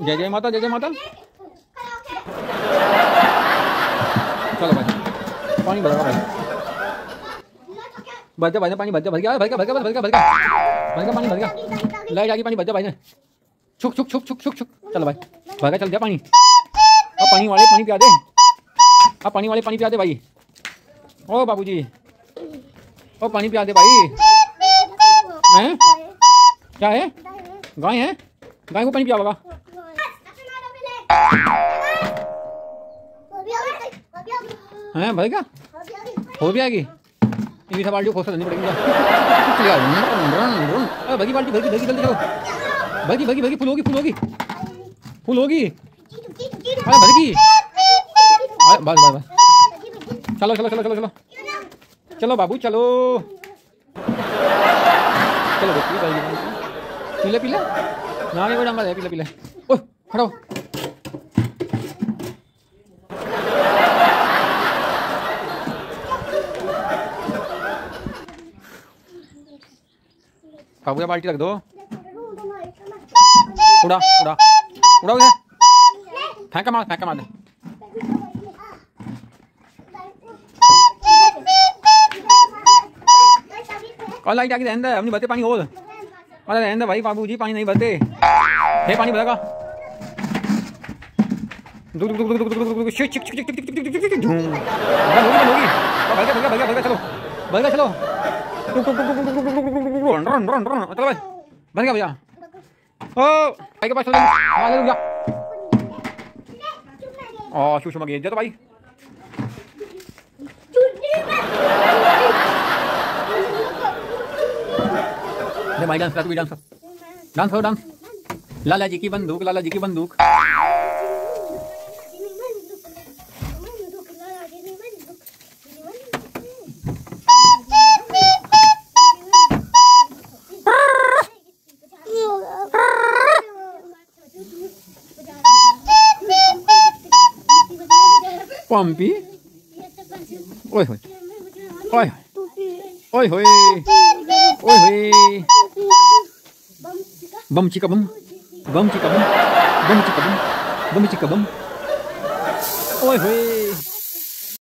जय जय माता, जय जय माता। चलो भाई, पानी भरा भाई भर। जा भाई पानी भर जा भर गया भर गया भर गया भर गया भर गया भर गया पानी भर गया ले जाके पानी भर जा भाई ने। छुक छुक छुक छुक छुक छुक। चलो भाई, भर गया चल गया पानी। अब पानी वाले पानी पिया दे। अब पानी वाले पानी पिया दे भाई। ओ बाबूजी। ओ पानी पिया दे भाई। हैं क्या है गाय है गाय को पानी पिया होगा हैं भर गया हो भी आएगी ये सब बाल्टी खोसा देनी पड़ेगी अरे भगी बाल्टी भगी भगी जल्दी करो भगी भगी भगी फुल होगी फुल होगी फुल होगी अरे भगी बस बस बस चलो चलो चलो चलो चलो चलो बाबू चलो चलो देखिए भाई पीले पीले ना ये डांगा पीले पीले ओ खड़ो बाबू बाल्टी रख दो उड़ा उड़ा उड़ा उधर फेंका मार फेंका मार दे और लाइट आके रहने हम नहीं भरते पानी और अरे रहने भाई बाबू जी पानी नहीं भरते हे पानी भरेगा रुक रुक रुक रुक रुक रुक shit shit shit shit shit shit shit धूम भर गया भर गया भर गया चलो भर गया चलो रन रन रन रन चलो भाई भर गया भैया ओ भाई के पास चलो जा ओ शू मगे जा तो भाई भाई डांस भी डांस डांस करो डांस लाला जी की बंदूक लाला जी की बंदूक। पंपी? ओए होए। ओए ओए होए। ओए होए। Vamos, tica, vamos. Vamos, tica, vamos. Vamos, tica, vamos. Vamos, tica, vamos. Oi, oi.